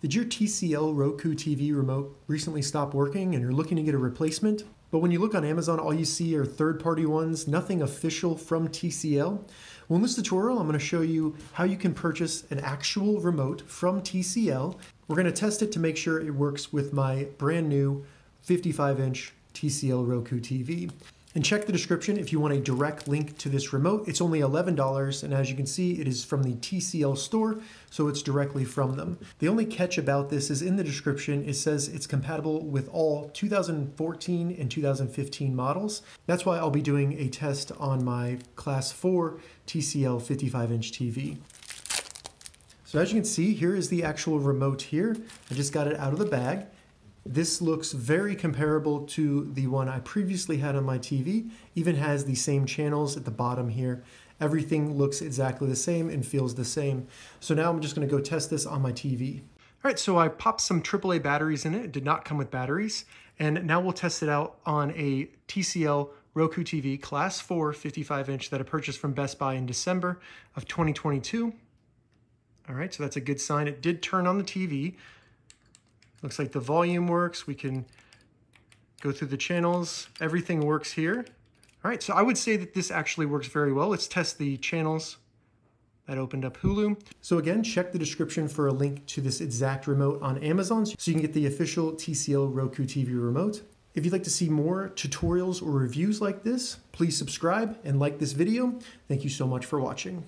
Did your TCL Roku TV remote recently stop working and you're looking to get a replacement? But when you look on Amazon, all you see are third-party ones, nothing official from TCL. Well, in this tutorial, I'm gonna show you how you can purchase an actual remote from TCL. We're gonna test it to make sure it works with my brand new 55-inch TCL Roku TV. And check the description if you want a direct link to this remote. It's only $11, and as you can see, it is from the TCL store, so it's directly from them. The only catch about this is in the description, it says it's compatible with all 2014 and 2015 models. That's why I'll be doing a test on my Class 4 TCL 55-inch TV. So as you can see, here is the actual remote here. I just got it out of the bag. This looks very comparable to the one I previously had on my TV, even has the same channels at the bottom here. Everything looks exactly the same and feels the same. So now I'm just gonna go test this on my TV. All right, so I popped some AAA batteries in it. It did not come with batteries. And now we'll test it out on a TCL Roku TV Class 4 55 inch that I purchased from Best Buy in December of 2022. All right, so that's a good sign. It did turn on the TV. Looks like the volume works. We can go through the channels. Everything works here. All right, so I would say that this actually works very well. Let's test the channels. That opened up Hulu. So again, check the description for a link to this exact remote on Amazon so you can get the official TCL Roku TV remote. If you'd like to see more tutorials or reviews like this, please subscribe and like this video. Thank you so much for watching.